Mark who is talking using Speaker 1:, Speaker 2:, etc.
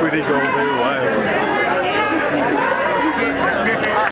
Speaker 1: Pretty going away.